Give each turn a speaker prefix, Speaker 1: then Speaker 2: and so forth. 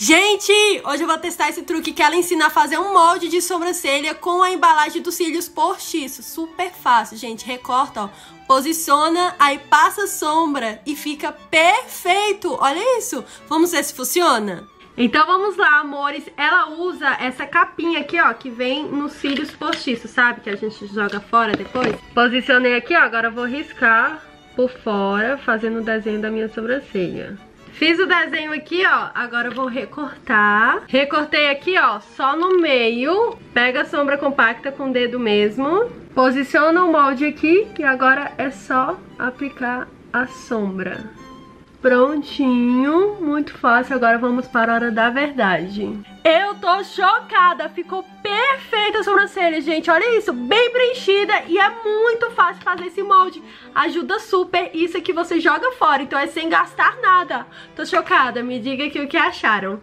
Speaker 1: Gente, hoje eu vou testar esse truque que ela ensina a fazer um molde de sobrancelha com a embalagem dos cílios postiços. Super fácil, gente. Recorta, ó. Posiciona, aí passa sombra e fica perfeito. Olha isso. Vamos ver se funciona? Então vamos lá, amores. Ela usa essa capinha aqui, ó, que vem nos cílios postiços, sabe? Que a gente joga fora depois. Posicionei aqui, ó. Agora eu vou riscar por fora, fazendo o desenho da minha sobrancelha. Fiz o desenho aqui, ó. Agora eu vou recortar. Recortei aqui, ó, só no meio. Pega a sombra compacta com o dedo mesmo. Posiciona o molde aqui e agora é só aplicar a sombra. Prontinho, muito fácil. Agora vamos para a hora da verdade. Eu tô chocada, ficou perfeita a sobrancelha, gente. Olha isso, bem preenchida e é muito fácil fazer esse molde. Ajuda super, isso aqui você joga fora, então é sem gastar nada. Tô chocada, me diga aqui o que acharam.